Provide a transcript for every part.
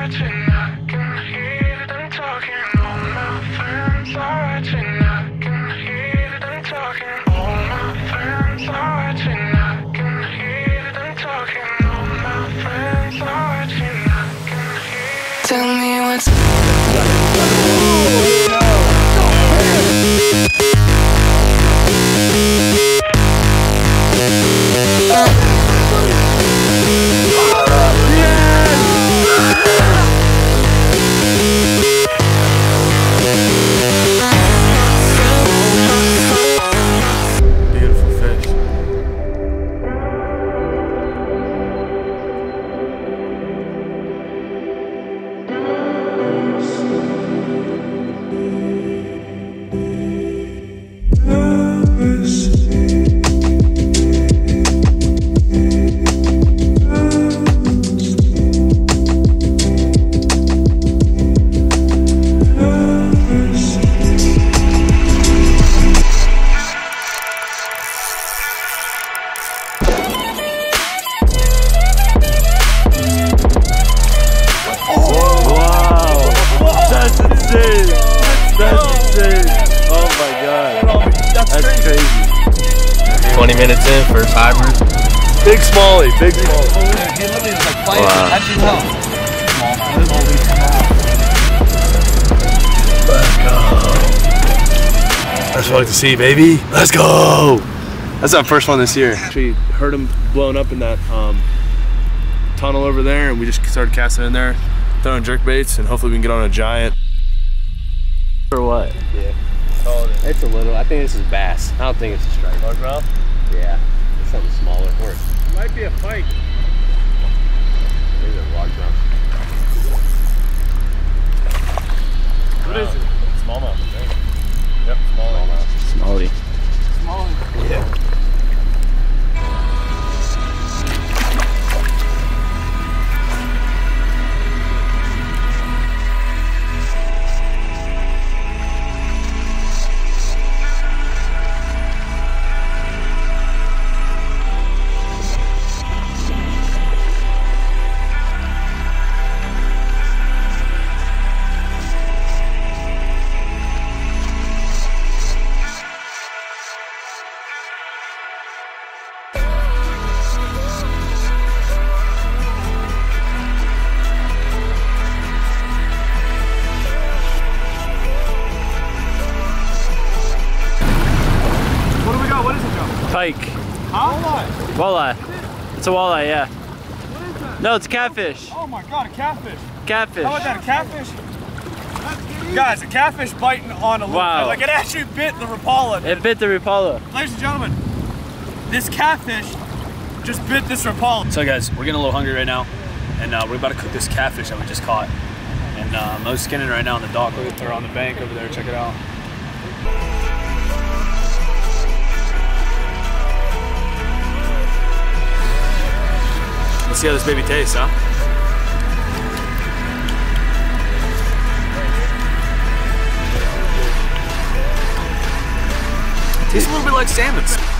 watching, minutes in, first hybrid. Big Smalley. Big Smalley. He literally was like playing. Wow. How'd you know? That's what I like to see, baby. Let's go. That's our first one this year. Actually heard him blowing up in that um, tunnel over there, and we just started casting in there, throwing jerk baits, and hopefully we can get on a giant. For what? Yeah. It's a little. I think this is bass. I don't think it's a strike. Largemouth? Yeah, it's something smaller. Or Might Walleye. Walleye. It's a walleye, yeah. What is that? No, it's a catfish. Oh my god, a catfish. Catfish. How about that, a catfish? Guys, a catfish biting on a loop. Wow. Like it actually bit the Rapala. It bit the Rapala. Ladies and gentlemen, this catfish just bit this Rapala. So guys, we're getting a little hungry right now, and uh, we're about to cook this catfish that we just caught. And uh, Mo's skinning right now on the dock, or on the bank over there. Check it out. See how this baby tastes, huh? Tastes a little bit like salmon.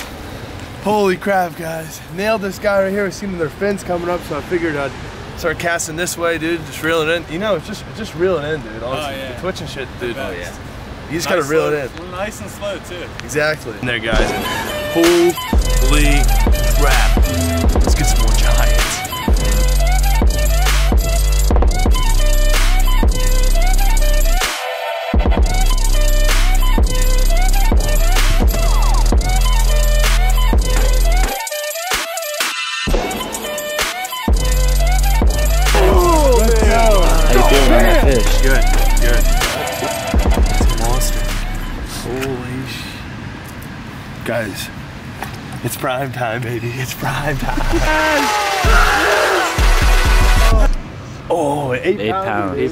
Holy crap, guys. Nailed this guy right here. We seen their fins coming up, so I figured I'd start casting this way, dude. Just reel it in. You know, it's just just reel it in, dude. Honestly. Oh, yeah. The twitching shit, dude. Oh, yeah. You just gotta reel it in. Nice and slow too. Exactly. In there, guys. Holy crap. Let's get some more giants. fish. Good, good. It's a monster. Holy sh... Guys, it's prime time, baby. It's prime time. Yes! Oh, eight, eight pounds. pounds. Eight